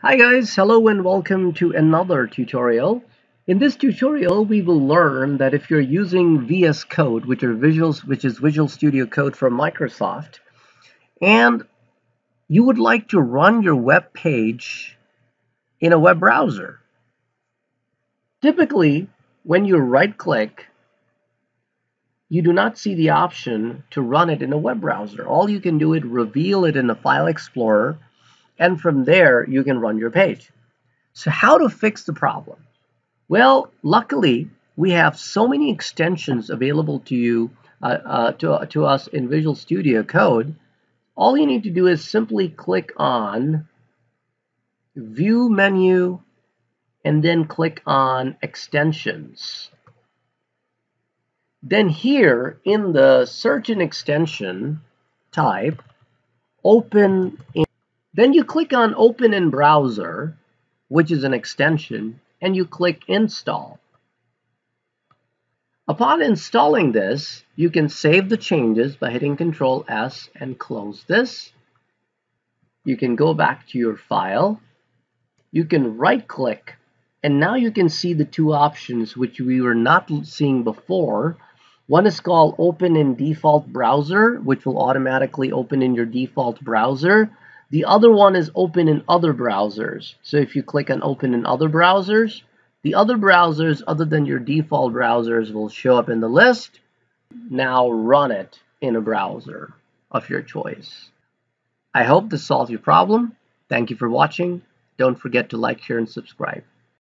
Hi guys, hello and welcome to another tutorial. In this tutorial, we will learn that if you're using VS Code, which are visuals, which is Visual Studio Code from Microsoft, and you would like to run your web page in a web browser. Typically, when you right-click, you do not see the option to run it in a web browser. All you can do is reveal it in a file explorer and from there you can run your page. So how to fix the problem? Well, luckily we have so many extensions available to you uh, uh, to, to us in Visual Studio Code. All you need to do is simply click on View menu and then click on Extensions. Then here in the search and extension type, open then you click on Open in Browser, which is an extension, and you click Install. Upon installing this, you can save the changes by hitting Control S and close this. You can go back to your file. You can right click and now you can see the two options which we were not seeing before. One is called Open in Default Browser, which will automatically open in your default browser. The other one is open in other browsers. So if you click on open in other browsers, the other browsers other than your default browsers will show up in the list. Now run it in a browser of your choice. I hope this solves your problem. Thank you for watching. Don't forget to like, share, and subscribe.